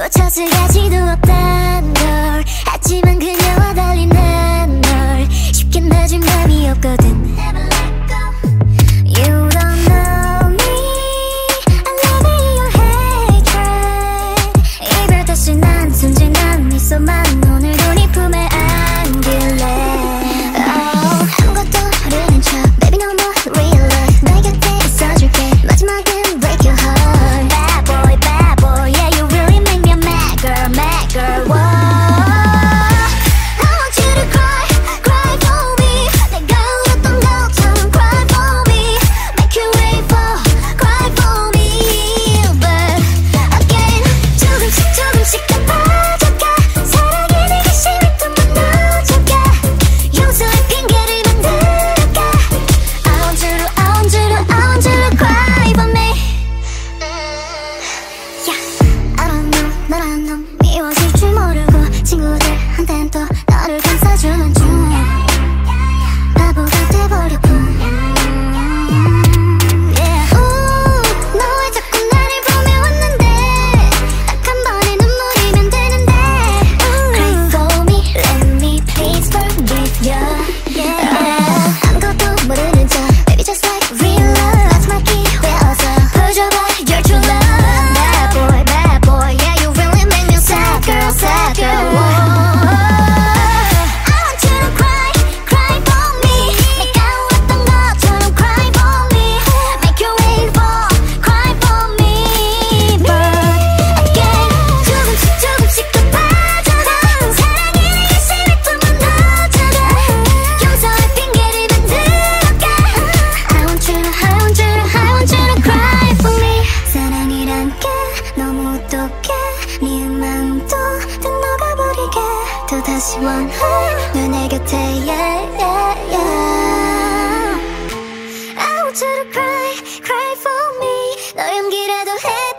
꽂혀서 가지도 없다. テンと 다시 원해 눈의 곁에 yeah yeah yeah I want you to cry cry for me 너 용기라도 해